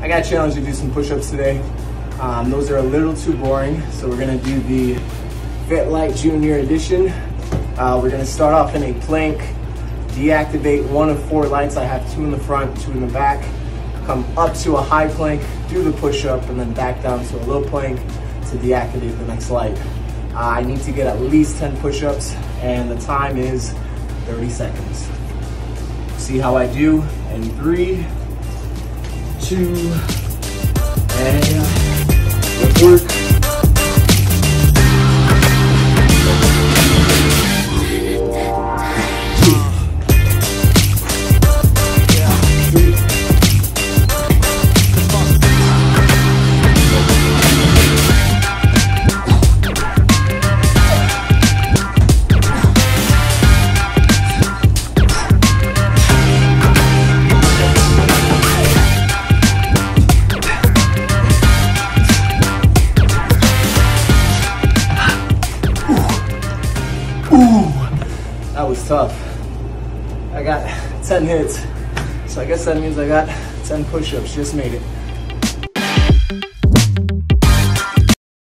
I got challenged to do some push-ups today. Um, those are a little too boring, so we're gonna do the FitLight Junior Edition. Uh, we're gonna start off in a plank, deactivate one of four lights. I have two in the front, two in the back. Come up to a high plank, do the push-up, and then back down to a low plank to deactivate the next light. Uh, I need to get at least 10 push-ups, and the time is 30 seconds. See how I do in three, two, and uh, let's work. That was tough. I got 10 hits. So I guess that means I got 10 push-ups. Just made it.